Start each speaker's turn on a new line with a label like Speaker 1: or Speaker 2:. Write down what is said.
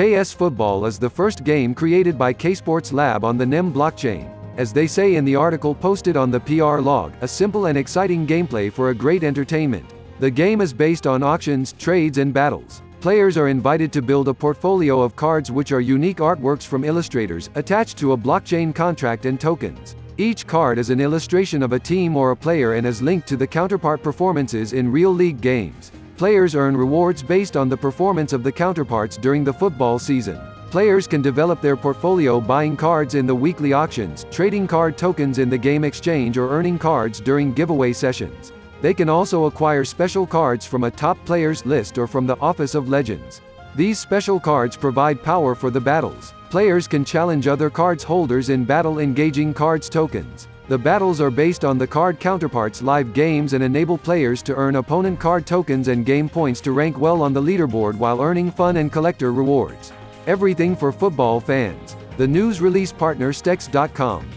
Speaker 1: KS Football is the first game created by Ksports Lab on the NEM blockchain. As they say in the article posted on the PR log, a simple and exciting gameplay for a great entertainment. The game is based on auctions, trades and battles. Players are invited to build a portfolio of cards which are unique artworks from illustrators, attached to a blockchain contract and tokens. Each card is an illustration of a team or a player and is linked to the counterpart performances in real league games. Players earn rewards based on the performance of the counterparts during the football season. Players can develop their portfolio buying cards in the weekly auctions, trading card tokens in the game exchange or earning cards during giveaway sessions. They can also acquire special cards from a top players list or from the Office of Legends. These special cards provide power for the battles. Players can challenge other cards holders in battle engaging cards tokens. The battles are based on the card counterparts live games and enable players to earn opponent card tokens and game points to rank well on the leaderboard while earning fun and collector rewards. Everything for football fans. The news release partner Stex.com.